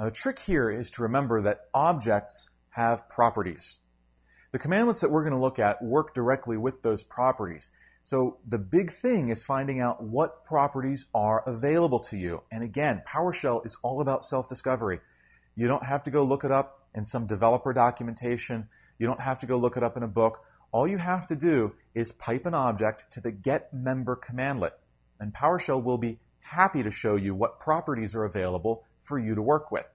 Now the trick here is to remember that objects have properties. The commandlets that we're going to look at work directly with those properties. So the big thing is finding out what properties are available to you. And again, PowerShell is all about self-discovery. You don't have to go look it up in some developer documentation. You don't have to go look it up in a book. All you have to do is pipe an object to the get member commandlet. And PowerShell will be happy to show you what properties are available for you to work with.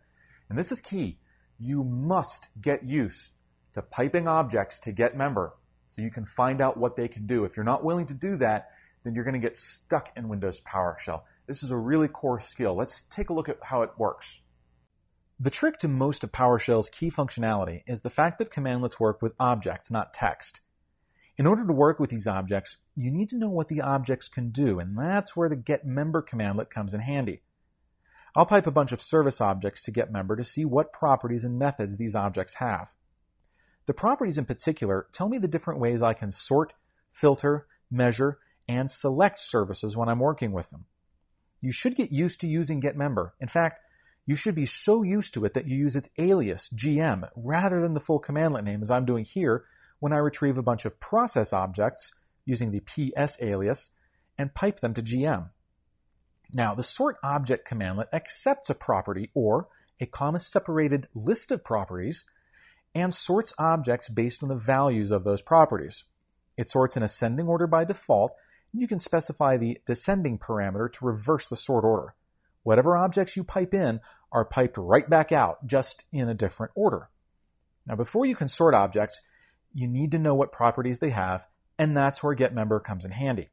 And this is key. You must get used to piping objects to get member so you can find out what they can do. If you're not willing to do that, then you're going to get stuck in Windows PowerShell. This is a really core skill. Let's take a look at how it works. The trick to most of PowerShell's key functionality is the fact that commandlets work with objects, not text. In order to work with these objects, you need to know what the objects can do, and that's where the getMember commandlet comes in handy. I'll pipe a bunch of service objects to getMember to see what properties and methods these objects have. The properties in particular tell me the different ways I can sort, filter, measure, and select services when I'm working with them. You should get used to using getMember. In fact, you should be so used to it that you use its alias, GM, rather than the full commandlet name as I'm doing here when I retrieve a bunch of process objects using the PS alias and pipe them to GM. Now, the sort object commandlet accepts a property or a comma separated list of properties and sorts objects based on the values of those properties. It sorts in ascending order by default, and you can specify the descending parameter to reverse the sort order. Whatever objects you pipe in are piped right back out, just in a different order. Now, before you can sort objects, you need to know what properties they have, and that's where getMember comes in handy.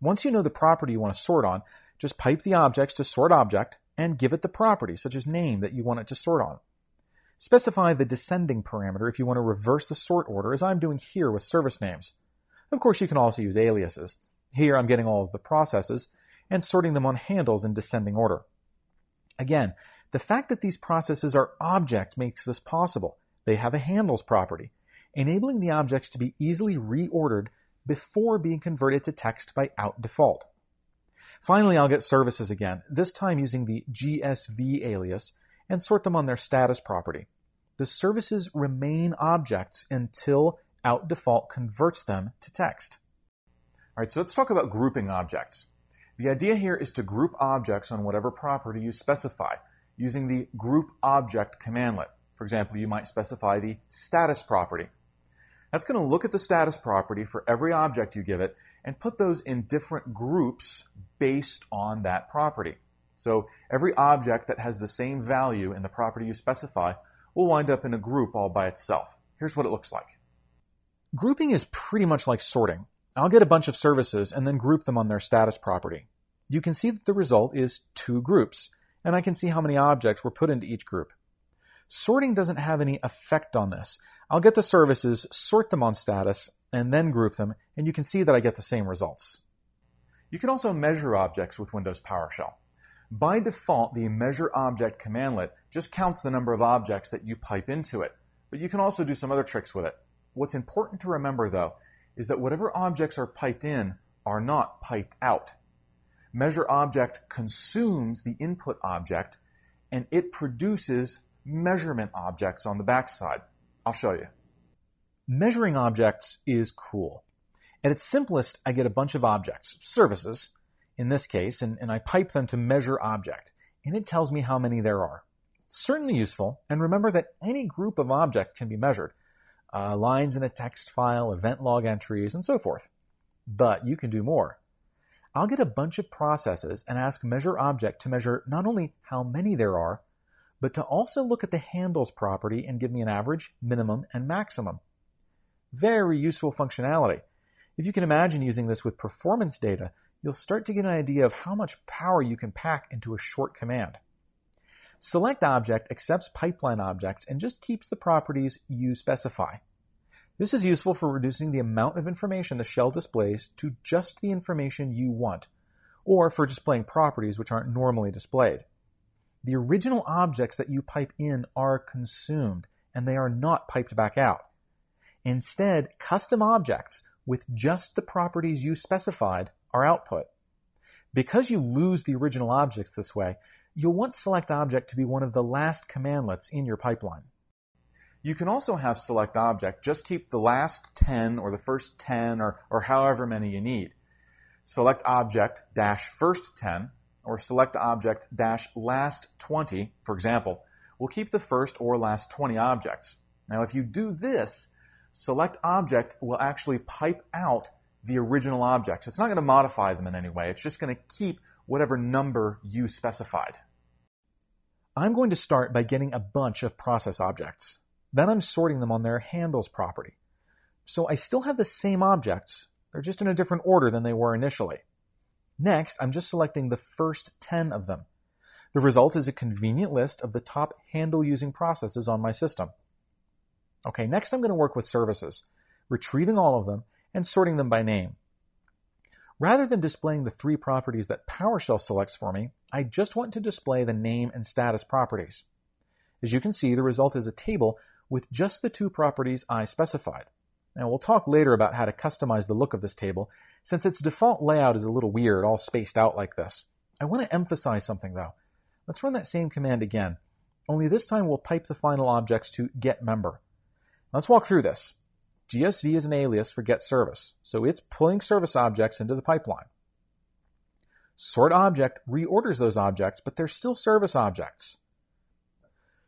Once you know the property you want to sort on, just pipe the objects to sort object and give it the property, such as name, that you want it to sort on. Specify the descending parameter if you want to reverse the sort order, as I'm doing here with service names. Of course, you can also use aliases. Here I'm getting all of the processes and sorting them on handles in descending order. Again, the fact that these processes are objects makes this possible. They have a handles property, enabling the objects to be easily reordered before being converted to text by out default. Finally, I'll get services again, this time using the GSV alias, and sort them on their status property the services remain objects until out default converts them to text. All right, so let's talk about grouping objects. The idea here is to group objects on whatever property you specify using the group object commandlet. For example, you might specify the status property. That's going to look at the status property for every object you give it and put those in different groups based on that property. So every object that has the same value in the property you specify will wind up in a group all by itself. Here's what it looks like. Grouping is pretty much like sorting. I'll get a bunch of services and then group them on their status property. You can see that the result is two groups, and I can see how many objects were put into each group. Sorting doesn't have any effect on this. I'll get the services, sort them on status, and then group them, and you can see that I get the same results. You can also measure objects with Windows PowerShell. By default, the measure object commandlet just counts the number of objects that you pipe into it. But you can also do some other tricks with it. What's important to remember though is that whatever objects are piped in are not piped out. Measure object consumes the input object and it produces measurement objects on the backside. I'll show you. Measuring objects is cool. At its simplest, I get a bunch of objects, services, in this case, and, and I pipe them to measure object, and it tells me how many there are. Certainly useful, and remember that any group of objects can be measured. Uh, lines in a text file, event log entries, and so forth. But you can do more. I'll get a bunch of processes and ask measure object to measure not only how many there are, but to also look at the handles property and give me an average, minimum, and maximum. Very useful functionality. If you can imagine using this with performance data, you'll start to get an idea of how much power you can pack into a short command. Select object accepts pipeline objects and just keeps the properties you specify. This is useful for reducing the amount of information the shell displays to just the information you want, or for displaying properties which aren't normally displayed. The original objects that you pipe in are consumed, and they are not piped back out. Instead, custom objects with just the properties you specified are output. Because you lose the original objects this way, you'll want select object to be one of the last commandlets in your pipeline. You can also have select object just keep the last 10 or the first 10 or, or however many you need. Select object dash first 10 or select object dash last 20, for example, will keep the first or last 20 objects. Now if you do this, select object will actually pipe out the original objects. It's not going to modify them in any way. It's just going to keep whatever number you specified. I'm going to start by getting a bunch of process objects. Then I'm sorting them on their handles property. So I still have the same objects, they're just in a different order than they were initially. Next, I'm just selecting the first 10 of them. The result is a convenient list of the top handle using processes on my system. Okay, next I'm going to work with services, retrieving all of them and sorting them by name. Rather than displaying the three properties that PowerShell selects for me, I just want to display the name and status properties. As you can see, the result is a table with just the two properties I specified. Now we'll talk later about how to customize the look of this table, since its default layout is a little weird, all spaced out like this. I want to emphasize something though. Let's run that same command again, only this time we'll pipe the final objects to getMember. Let's walk through this. GSV is an alias for getService, so it's pulling service objects into the pipeline. Sort object reorders those objects, but they're still service objects.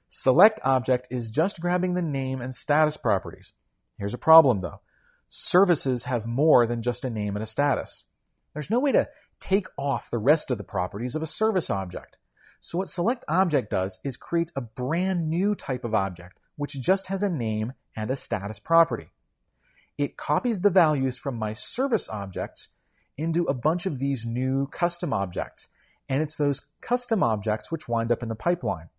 Select object is just grabbing the name and status properties. Here's a problem though. Services have more than just a name and a status. There's no way to take off the rest of the properties of a service object. So what select object does is create a brand new type of object, which just has a name and a status property it copies the values from my service objects into a bunch of these new custom objects. And it's those custom objects which wind up in the pipeline.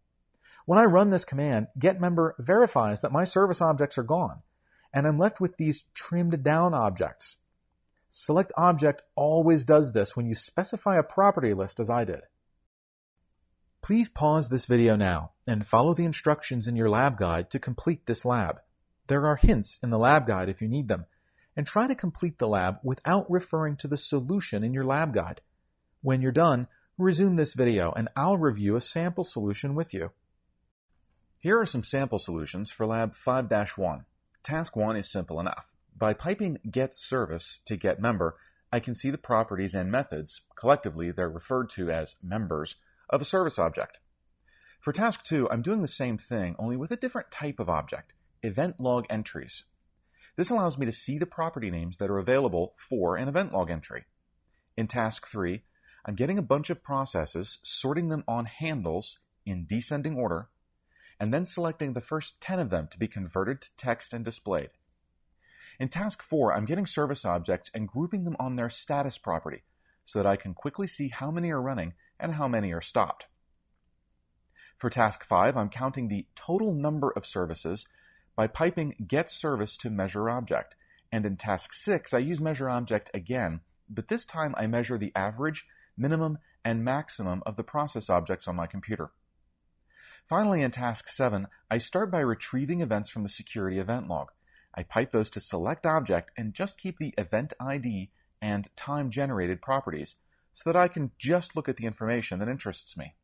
When I run this command, getMember verifies that my service objects are gone, and I'm left with these trimmed down objects. Select object always does this when you specify a property list as I did. Please pause this video now and follow the instructions in your lab guide to complete this lab. There are hints in the lab guide if you need them, and try to complete the lab without referring to the solution in your lab guide. When you're done, resume this video and I'll review a sample solution with you. Here are some sample solutions for lab 5-1. Task 1 is simple enough. By piping getService to getMember, I can see the properties and methods, collectively they're referred to as members, of a service object. For task 2, I'm doing the same thing, only with a different type of object event log entries. This allows me to see the property names that are available for an event log entry. In task 3, I'm getting a bunch of processes, sorting them on handles in descending order, and then selecting the first 10 of them to be converted to text and displayed. In task 4, I'm getting service objects and grouping them on their status property so that I can quickly see how many are running and how many are stopped. For task 5, I'm counting the total number of services by piping getService to measureObject. And in task 6, I use measureObject again, but this time I measure the average, minimum, and maximum of the process objects on my computer. Finally, in task 7, I start by retrieving events from the security event log. I pipe those to select object and just keep the event ID and time generated properties so that I can just look at the information that interests me.